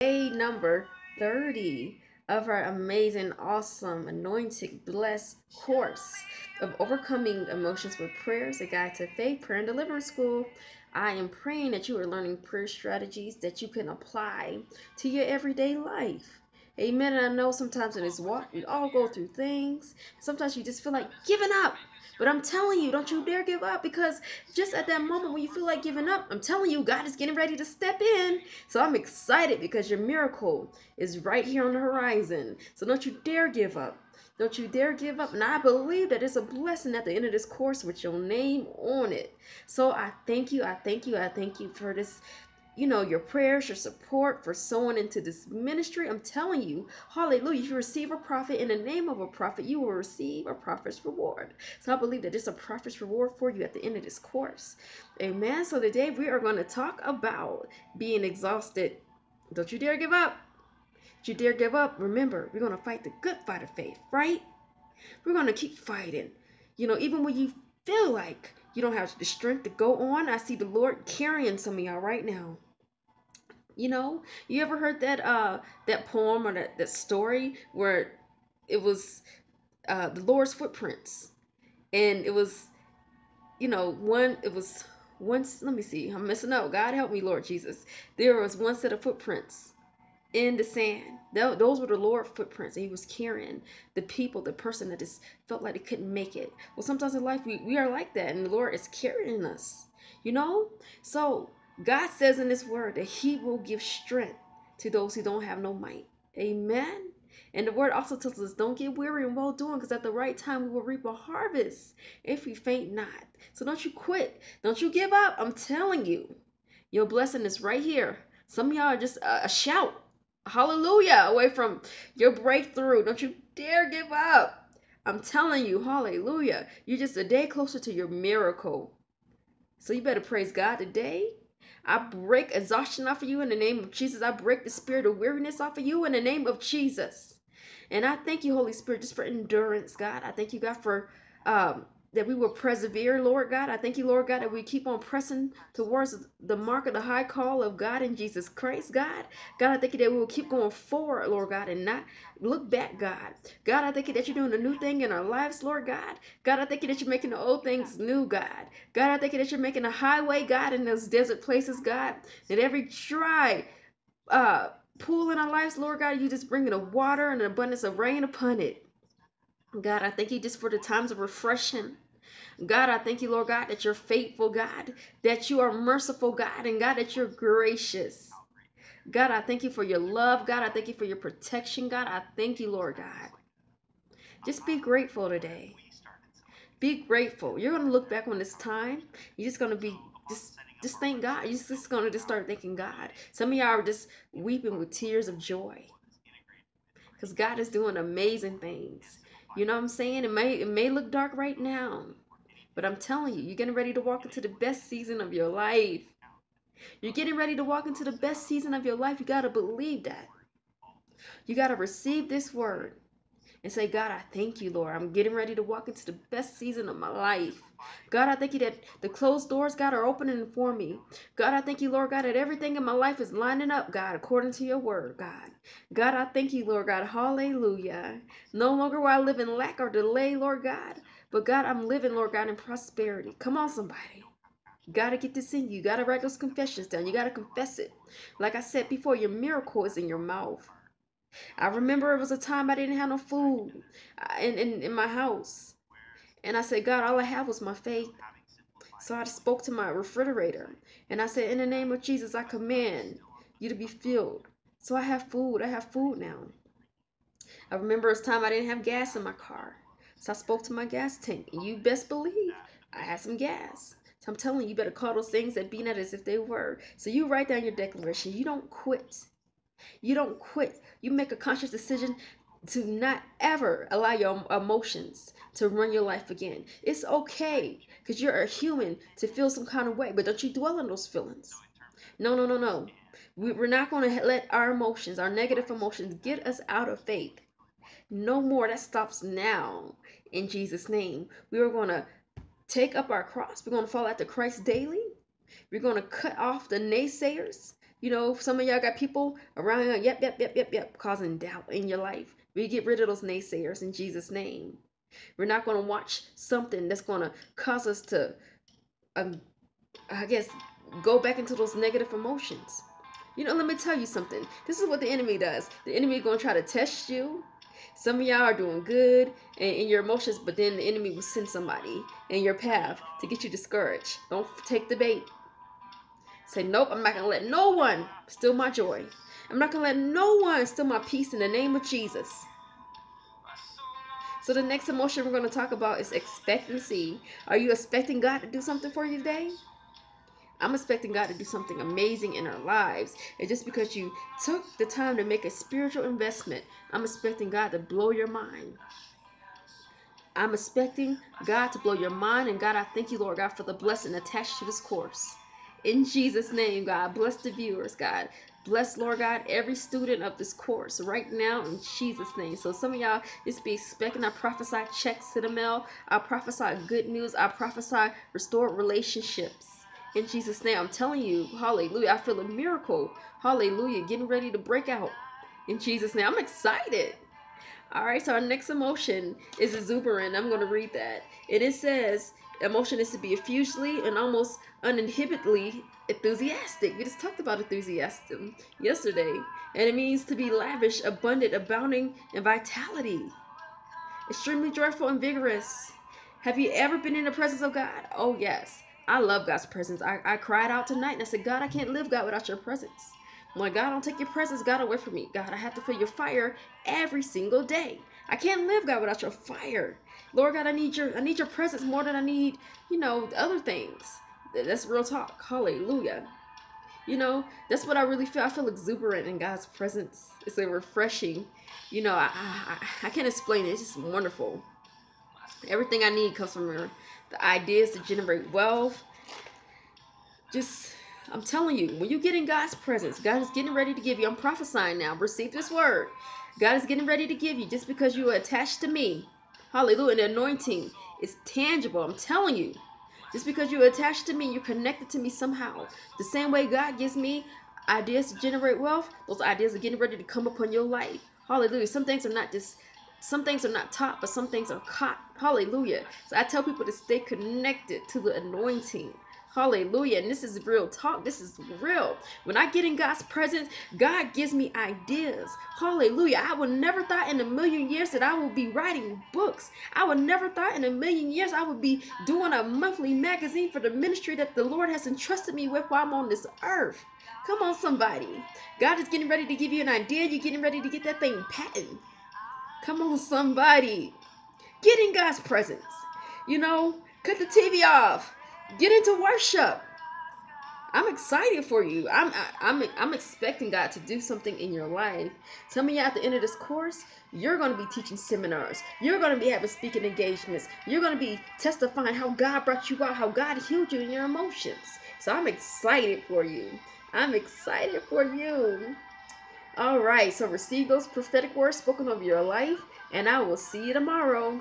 day number 30 of our amazing, awesome, anointed, blessed course of overcoming emotions with prayers, a guide to faith, prayer and deliverance school. I am praying that you are learning prayer strategies that you can apply to your everyday life. Amen. And I know sometimes in this walk, we all go through things. Sometimes you just feel like giving up. But I'm telling you, don't you dare give up because just at that moment when you feel like giving up, I'm telling you, God is getting ready to step in. So I'm excited because your miracle is right here on the horizon. So don't you dare give up. Don't you dare give up. And I believe that it's a blessing at the end of this course with your name on it. So I thank you. I thank you. I thank you for this you know, your prayers, your support for sowing into this ministry. I'm telling you, hallelujah. If you receive a prophet in the name of a prophet, you will receive a prophet's reward. So I believe that there's a prophet's reward for you at the end of this course. Amen. So today we are going to talk about being exhausted. Don't you dare give up. Don't you dare give up. Remember, we're going to fight the good fight of faith, right? We're going to keep fighting. You know, even when you feel like you don't have the strength to go on, I see the Lord carrying some of y'all right now. You know, you ever heard that uh that poem or that, that story where it was uh the Lord's footprints? And it was you know one it was once let me see I'm messing up. God help me Lord Jesus. There was one set of footprints in the sand. Those were the Lord footprints and he was carrying the people the person that just felt like they couldn't make it. Well sometimes in life we, we are like that and the Lord is carrying us you know? So God says in His word that He will give strength to those who don't have no might. Amen. And the word also tells us don't get weary in well doing because at the right time we will reap a harvest if we faint not. So don't you quit. Don't you give up. I'm telling you, your blessing is right here. Some of y'all are just a shout, hallelujah, away from your breakthrough. Don't you dare give up. I'm telling you, hallelujah. You're just a day closer to your miracle. So you better praise God today I break exhaustion off of you in the name of Jesus. I break the spirit of weariness off of you in the name of Jesus. And I thank you, Holy Spirit, just for endurance, God. I thank you, God, for um, that we will persevere, Lord God. I thank you, Lord God, that we keep on pressing towards the mark of the high call of God in Jesus Christ, God. God, I thank you that we will keep going forward, Lord God, and not look back, God. God, I thank you that you're doing a new thing in our lives, Lord God. God, I thank you that you're making the old things new, God. God, I thank you that you're making a highway, God, in those desert places, God. That every dry uh, pool in our lives, Lord God, you just bringing the water and an abundance of rain upon it. God, I thank you just for the times of refreshing. God, I thank you, Lord God, that you're faithful, God, that you are merciful, God, and God, that you're gracious. God, I thank you for your love. God, I thank you for your protection. God, I thank you, Lord God. Just be grateful today. Be grateful. You're going to look back on this time. You're just going to be just just thank God. You're just going to just start thanking God. Some of y'all are just weeping with tears of joy. Because God is doing amazing things. You know what I'm saying? It may it may look dark right now. But I'm telling you, you're getting ready to walk into the best season of your life. You're getting ready to walk into the best season of your life. You got to believe that. You got to receive this word and say, God, I thank you, Lord. I'm getting ready to walk into the best season of my life. God, I thank you that the closed doors, God, are opening for me. God, I thank you, Lord God, that everything in my life is lining up, God, according to your word, God. God, I thank you, Lord God. Hallelujah. No longer will I live in lack or delay, Lord God. But God, I'm living, Lord God, in prosperity. Come on, somebody. You got to get this in you. You got to write those confessions down. You got to confess it. Like I said before, your miracle is in your mouth. I remember it was a time I didn't have no food uh, in, in, in my house. And I said, God, all I have was my faith. So I spoke to my refrigerator and I said, In the name of Jesus, I command you to be filled. So I have food. I have food now. I remember it's time I didn't have gas in my car. So I spoke to my gas tank. And you best believe I had some gas. So I'm telling you, you better call those things that be not as if they were. So you write down your declaration. You don't quit. You don't quit. You make a conscious decision to not ever allow your emotions to run your life again. It's okay because you're a human to feel some kind of way, but don't you dwell on those feelings. No, no, no, no. We're not going to let our emotions, our negative emotions, get us out of faith. No more. That stops now in Jesus' name. We are going to take up our cross. We're going to follow after Christ daily. We're going to cut off the naysayers. You know, some of y'all got people around you, yep, yep, yep, yep, yep, causing doubt in your life. We get rid of those naysayers in Jesus' name. We're not going to watch something that's going to cause us to, um, I guess, go back into those negative emotions. You know, let me tell you something. This is what the enemy does. The enemy going to try to test you. Some of y'all are doing good and in your emotions, but then the enemy will send somebody in your path to get you discouraged. Don't take the bait. Say, nope, I'm not going to let no one steal my joy. I'm not going to let no one steal my peace in the name of Jesus. So the next emotion we're going to talk about is expectancy. Are you expecting God to do something for you today? I'm expecting God to do something amazing in our lives. And just because you took the time to make a spiritual investment, I'm expecting God to blow your mind. I'm expecting God to blow your mind. And God, I thank you, Lord God, for the blessing attached to this course. In Jesus' name, God, bless the viewers, God. Bless, Lord God, every student of this course right now in Jesus' name. So some of y'all just be expecting I prophesy checks to the mail. I prophesy good news. I prophesy restored relationships. In Jesus' name, I'm telling you, hallelujah. I feel a miracle. Hallelujah. Getting ready to break out. In Jesus' name, I'm excited. All right, so our next emotion is exuberant. I'm going to read that. And it says, emotion is to be effusively and almost uninhibitedly enthusiastic. We just talked about enthusiasm yesterday. And it means to be lavish, abundant, abounding in vitality. Extremely joyful and vigorous. Have you ever been in the presence of God? Oh, yes. I love God's presence. I, I cried out tonight and I said, God, I can't live, God, without your presence. When God don't take your presence, God away from me. God, I have to feel your fire every single day. I can't live, God, without your fire. Lord God, I need your I need your presence more than I need, you know, other things. That's real talk. Hallelujah. You know, that's what I really feel. I feel exuberant in God's presence. It's a refreshing. You know, I I, I can't explain it. It's just wonderful. Everything I need comes from. The ideas to generate wealth. Just I'm telling you, when you get in God's presence, God is getting ready to give you. I'm prophesying now. Receive this word. God is getting ready to give you just because you are attached to me. Hallelujah. The anointing is tangible. I'm telling you. Just because you're attached to me, you're connected to me somehow. The same way God gives me ideas to generate wealth, those ideas are getting ready to come upon your life. Hallelujah. Some things are not just some things are not taught, but some things are caught. Hallelujah. So I tell people to stay connected to the anointing. Hallelujah. And this is real talk. This is real. When I get in God's presence, God gives me ideas. Hallelujah. I would never thought in a million years that I would be writing books. I would never thought in a million years I would be doing a monthly magazine for the ministry that the Lord has entrusted me with while I'm on this earth. Come on, somebody. God is getting ready to give you an idea. You're getting ready to get that thing patent. Come on, somebody. Get in God's presence. You know, cut the TV off. Get into worship. I'm excited for you. I'm I'm I'm expecting God to do something in your life. Some Tell me at the end of this course, you're going to be teaching seminars. You're going to be having speaking engagements. You're going to be testifying how God brought you out, how God healed you in your emotions. So I'm excited for you. I'm excited for you. All right, so receive those prophetic words spoken over your life, and I will see you tomorrow.